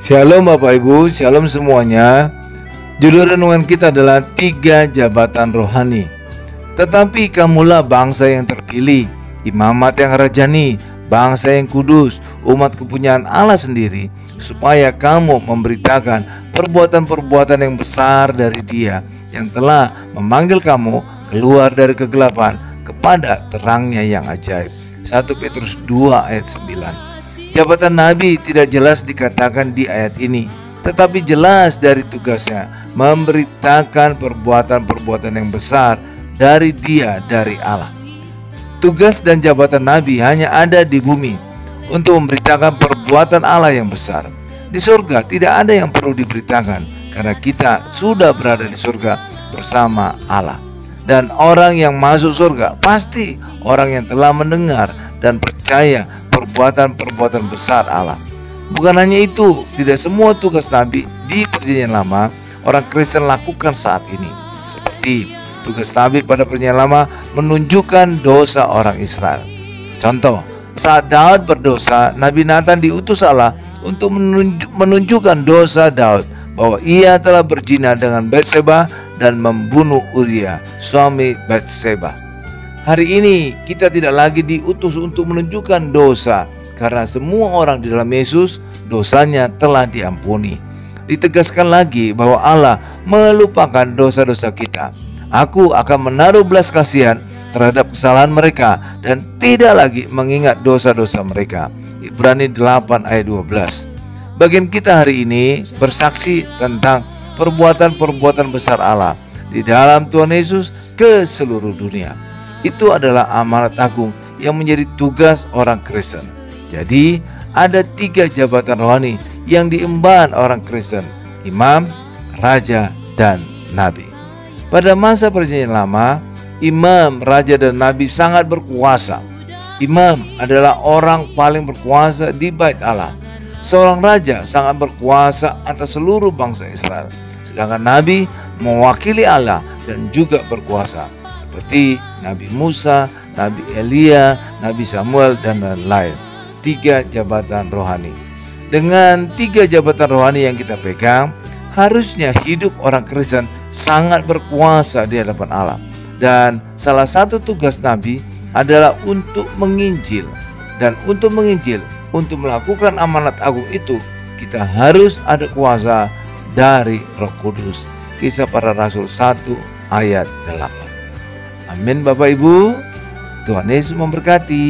Shalom Bapak Ibu, Shalom semuanya. Judul renungan kita adalah tiga jabatan rohani. Tetapi kamulah bangsa yang terpilih, imamat yang rajani, bangsa yang kudus, umat kepunyaan Allah sendiri, supaya kamu memberitakan perbuatan-perbuatan yang besar dari Dia yang telah memanggil kamu keluar dari kegelapan kepada terangnya yang ajaib. 1 Petrus 2 ayat 9. Jabatan nabi tidak jelas dikatakan di ayat ini, tetapi jelas dari tugasnya memberitakan perbuatan-perbuatan yang besar dari Dia dari Allah. Tugas dan jabatan nabi hanya ada di bumi untuk memberitakan perbuatan Allah yang besar. Di surga tidak ada yang perlu diberitakan karena kita sudah berada di surga bersama Allah. Dan orang yang masuk surga pasti orang yang telah mendengar dan percaya perbuatan-perbuatan besar Allah. Bukan hanya itu, tidak semua tugas Nabi di Perjanjian Lama orang Kristen lakukan saat ini. Seperti tugas Nabi pada Perjanjian Lama menunjukkan dosa orang Israel. Contoh, saat Daud berdosa, Nabi Nathan diutus Allah untuk menunjukkan dosa Daud bahwa ia telah berzina dengan Bathsheba dan membunuh Uria, suami Bathsheba. Hari ini kita tidak lagi diutus untuk menunjukkan dosa karena semua orang di dalam Yesus dosanya telah diampuni. Ditegaskan lagi bahwa Allah melupakan dosa-dosa kita. Aku akan menaruh belas kasihan terhadap kesalahan mereka dan tidak lagi mengingat dosa-dosa mereka. Ibrani 8 ayat 12. Bagian kita hari ini bersaksi tentang perbuatan-perbuatan besar Allah di dalam Tuhan Yesus ke seluruh dunia. Itu adalah amanat agung yang menjadi tugas orang Kristen. Jadi, ada tiga jabatan rohani yang diemban orang Kristen, imam, raja, dan nabi. Pada masa perjanjian lama, imam, raja, dan nabi sangat berkuasa. Imam adalah orang paling berkuasa di bait Allah. Seorang raja sangat berkuasa atas seluruh bangsa Israel. Sedangkan nabi mewakili Allah dan juga berkuasa seperti Nabi Musa, Nabi Elia, Nabi Samuel, dan lain-lain. Tiga jabatan rohani. Dengan tiga jabatan rohani yang kita pegang, harusnya hidup orang Kristen sangat berkuasa di hadapan Allah. Dan salah satu tugas Nabi adalah untuk menginjil. Dan untuk menginjil, untuk melakukan amanat agung itu, kita harus ada kuasa dari Roh Kudus. Kisah para Rasul 1 ayat 8. Amin Bapak Ibu. Tuhan Yesus memberkati.